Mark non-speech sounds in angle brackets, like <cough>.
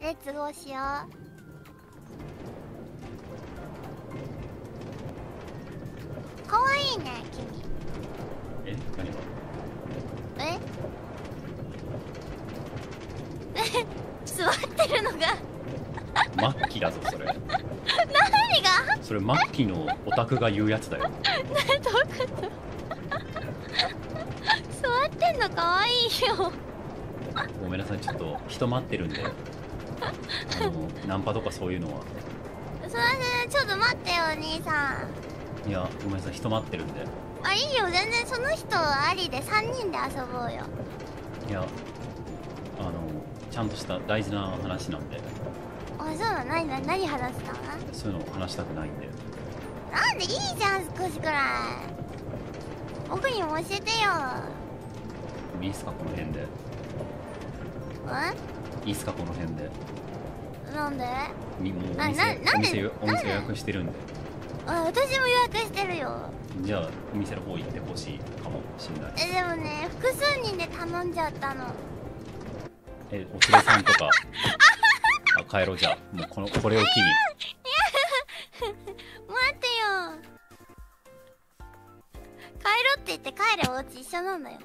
レッツゴーしようかわいいね君。え何が？え？え <laughs> 座ってるのが。<laughs> 末期だぞそれ。<laughs> 何が？それ末期のオタクが言うやつだよ。座ってんのかわいいよ。ごめんなさいちょっと人待ってるんでナンパとかそういうのは？それでちょっと待ってよお兄さん。いやごめんなさい人待ってるんで。あいいよ全然その人ありで3人で遊ぼうよ。いやあのちゃんとした大事な話なんで。あそうなの？何何何話したの？そういうの話したくないんで。なんでいいじゃん少しくらい。僕にも教えてよ。いいっすかこの辺でいいっすかこの辺で。んなんで？みもうおな店お店よお店予約してるんで。あ私も予約してるよ。じゃあお店の方行ってほしいかもしんない。えでもね複数人で頼んじゃったの。えお連れさんとか。あ帰ろうじゃあ。もうこのこれを機に。<laughs> 待ってよ。帰ろうって言って帰るお家一緒なんだよね